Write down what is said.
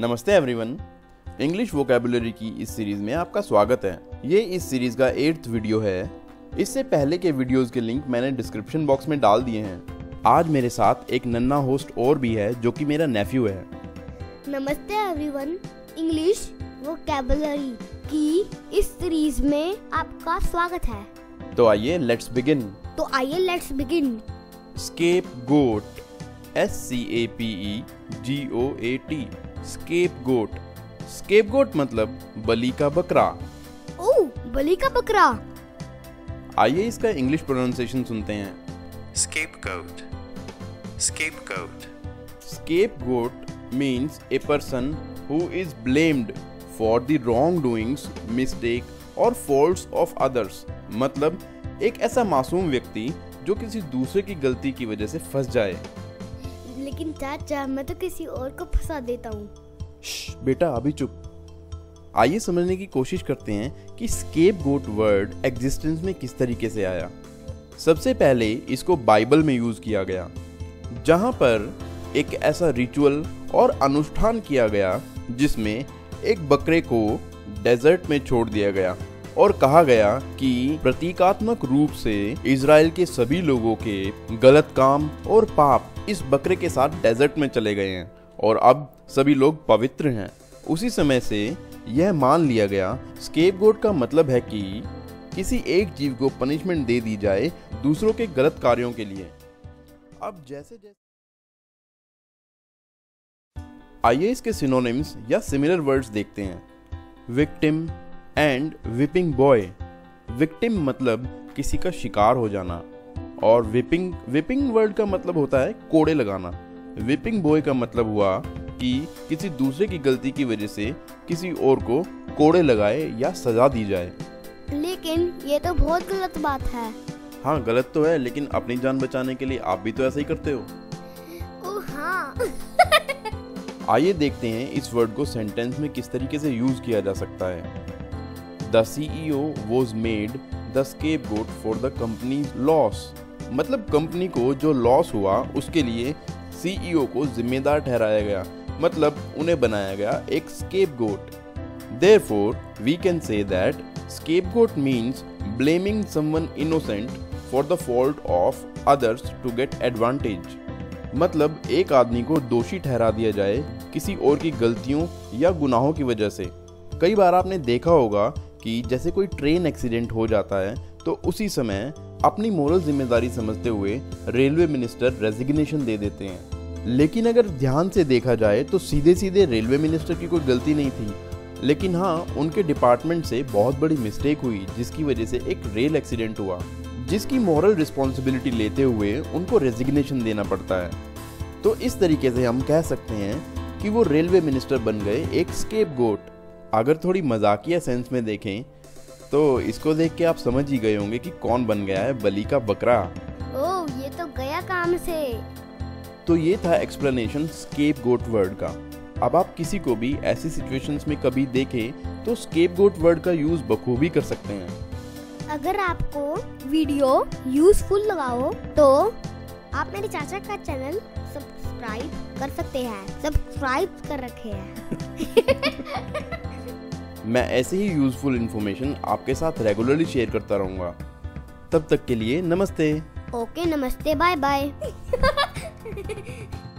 नमस्ते everyone. English vocabulary की इस सीरीज़ में आपका स्वागत है। ये इस सीरीज़ का एट्थ वीडियो है। इससे पहले के वीडियोस के लिंक मैंने डिस्क्रिप्शन बॉक्स में डाल दिए हैं। आज मेरे साथ एक नन्ना होस्ट और भी है जो कि मेरा नेफ्यू है। नमस्ते एवरीवन। इंग्लिश वोकैबुलरी की इस सीरीज़ में आपका स्वागत है। तो आइए लेट्स बिगिन तो आइए let's begin scapegoat S C A P E G O A T scapegoat scapegoat मतलब बलि का बकरा। ओ बलि का बकरा। आइए इसका इंग्लिश प्रोनाउंसिएशन सुनते हैं। Scapegoat scapegoat scapegoat means a person who is blamed for the wrongdoings mistake और फॉल्ट्स ऑफ़ अदर्स मतलब एक ऐसा मासूम व्यक्ति जो किसी दूसरे की गलती की वजह से फंस जाए। लेकिन चाचा, मैं तो किसी और को फंसा देता हूँ। बेटा, अभी चुप। आइए समझने की कोशिश करते हैं कि स्केप गोट वर्ड एग्जिस्टेंस में किस तरीके से आया। सबसे पहले इसको बाइबल में यूज़ किया गया, जहाँ पर एक ऐसा रिचुअल और अनुष्ठान किया गया, जिसमें एक बकरे को डेजर्ट में छोड़ दिया गया। और कहा गया कि प्रतीकात्मक रूप से इसराइल के सभी लोगों के गलत काम और पाप इस बकरे के साथ डेजर्ट में चले गए हैं और अब सभी लोग पवित्र हैं। उसी समय से यह मान लिया गया। स्केप का मतलब है कि किसी एक जीव को पनिशमेंट दे दी जाए दूसरों के गलत कार्यों के लिए। अब जैसे जैसे आइए इसके सिनोनिम्स या सिमिलर वर्ड्स देखते हैं। Victim and whipping boy. Victim मतलब किसी का शिकार हो जाना। और विपिंग विपिंग वर्ड का मतलब होता है कोड़े लगाना। विपिंग बॉय का मतलब हुआ कि किसी दूसरे की गलती की वजह से किसी और को कोड़े लगाए या सजा दी जाए। लेकिन ये तो बहुत गलत बात है। हाँ गलत तो है लेकिन अपनी जान बचाने के लिए आप भी तो ऐसा ही करते हो। ओ हाँ। आइए देखते हैं इस वर्ड को सेंटेंस में किस तरीके से यूज़ किया जा सकता है। The CEO was made the scapegoat for the company loss मतलब कंपनी को जो लॉस हुआ उसके लिए सीईओ को जिम्मेदार ठहराया गया। मतलब उन्हें बनाया गया एक scapegoat Therefore, we can say that scapegoat means blaming someone innocent for the fault of others to get advantage. मतलब एक आदमी को दोषी ठहरा दिया जाए किसी और की गलतियों या गुनाहों की वजह से। कई बार आपने देखा होगा कि जैसे कोई ट्रेन एक्सीडेंट हो जाता है तो उसी समय अपनी मोरल ज़िम्मेदारी समझते हुए रेलवे मिनिस्टर रेजिग्नेशन दे देते हैं। लेकिन अगर ध्यान से देखा जाए तो सीधे सीधे रेलवे मिनिस्टर की कोई गलती नहीं थी। लेकिन हाँ उनके डिपार्टमेंट से बहुत बड़ी मिस्टेक हुई, जिसकी वजह से एक रेल एक्सीडेंट हुआ, जिसकी मॉरल रिस्पॉन्सिबिलिटी लेते हुए उनको रेजिग्नेशन देना पड़ता है। तो इस तरीके से हम कह सकते हैं कि वो रेलवे मिनिस्टर बन गए एक स्केप गोट अगर थोड़ी मजाकिया सेंस में देखें तो इसको देख के आप समझ ही गए होंगे कि कौन बन गया है बलि का बकरा। ओ ये तो गया काम से। तो ये था एक्सप्लेनेशन स्केप गोट वर्ड का। अब आप किसी को भी ऐसी सिचुएशंस में कभी देखें तो स्केप गोट वर्ड का यूज़ बखूबी कर सकते हैं। अगर आपको वीडियो यूजफुल लगा हो तो आप मेरे चाचा का चैनल सब्सक्राइब कर सकते हैं। सब्सक्राइब कर रखे हैं। मैं ऐसे ही यूजफुल इन्फॉर्मेशन आपके साथ रेगुलरली शेयर करता रहूँगा। तब तक के लिए नमस्ते। ओके नमस्ते बाय बाय